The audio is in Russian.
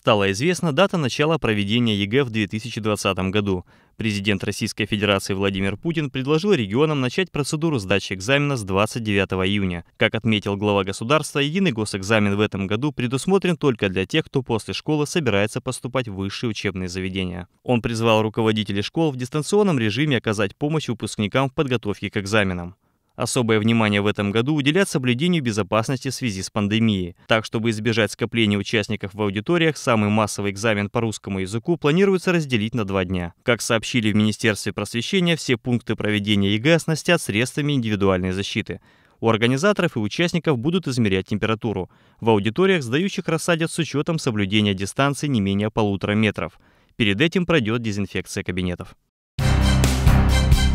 Стала известна дата начала проведения ЕГЭ в 2020 году. Президент Российской Федерации Владимир Путин предложил регионам начать процедуру сдачи экзамена с 29 июня. Как отметил глава государства, единый госэкзамен в этом году предусмотрен только для тех, кто после школы собирается поступать в высшие учебные заведения. Он призвал руководителей школ в дистанционном режиме оказать помощь выпускникам в подготовке к экзаменам. Особое внимание в этом году уделят соблюдению безопасности в связи с пандемией. Так, чтобы избежать скопления участников в аудиториях, самый массовый экзамен по русскому языку планируется разделить на два дня. Как сообщили в Министерстве просвещения, все пункты проведения ЕГЭ оснастят средствами индивидуальной защиты. У организаторов и участников будут измерять температуру. В аудиториях сдающих рассадят с учетом соблюдения дистанции не менее полутора метров. Перед этим пройдет дезинфекция кабинетов.